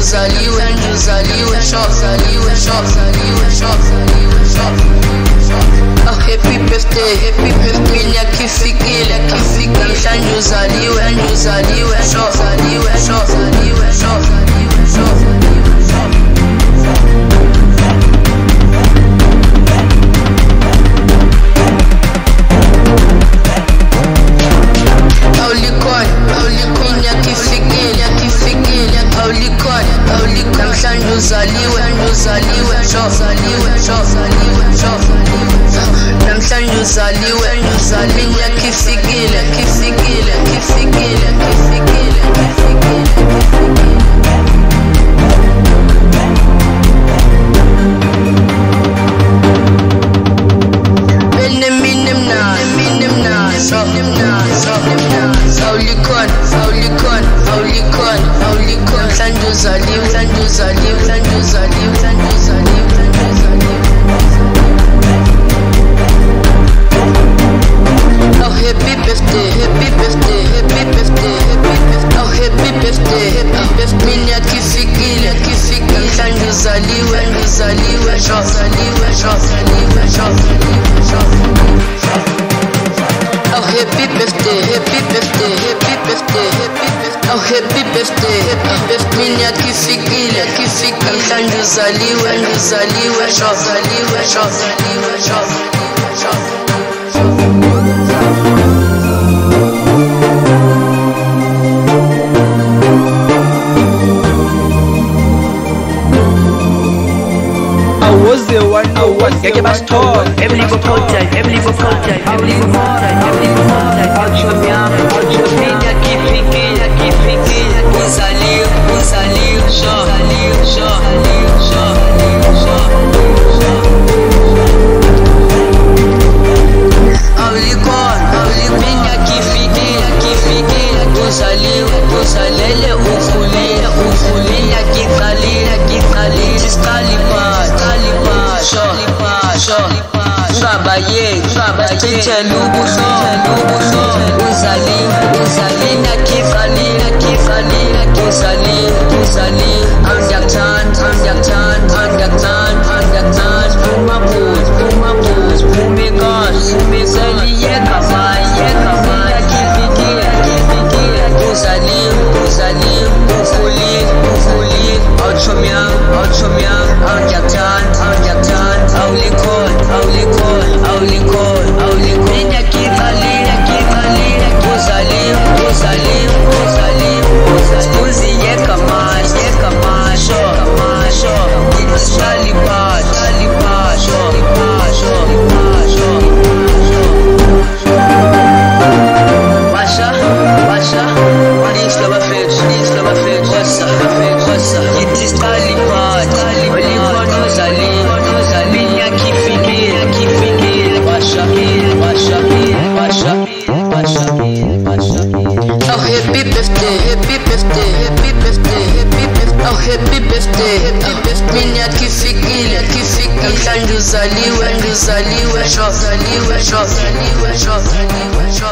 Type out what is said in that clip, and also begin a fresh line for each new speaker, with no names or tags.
uzaliwe uzaliwe shop zaliwe shop zaliwe shop zaliwe shop Oh happy birthday happy birthday yakifikile kifikile namhlanje uzaliwe uzaliwe shop zaliwe namhlanje uzaliwe uzaliwe yakifikile yakifikile yakifikile yakifikile yakifikile زنی و میزنی و شاهزنی و شاهزنی و شاهزنی و شاهزنی Oh happy birthday, happy birthday, happy birthday, happy birthday Oh happy birthday, happy birthday Minya kifikile, kifikile Kanjuzaliwe, kanjuzaliwe, shozaliwe, shozaliwe, shozaliwe,
shozaliwe wangeke basithole
Emily Bokota, Emily Bokota, Emily Bokota, Emily Bokota, Action Yam, Action Media, Kifikila, Kifikila, Uzaliu, Uzaliu, Shaw, Uzaliu, Shaw, Uzaliu, 这路不
熟。happy birthday mina kifikile mhlawumbe uzaliwe uzaliwe sho uzaliwe sho uzaliwe sho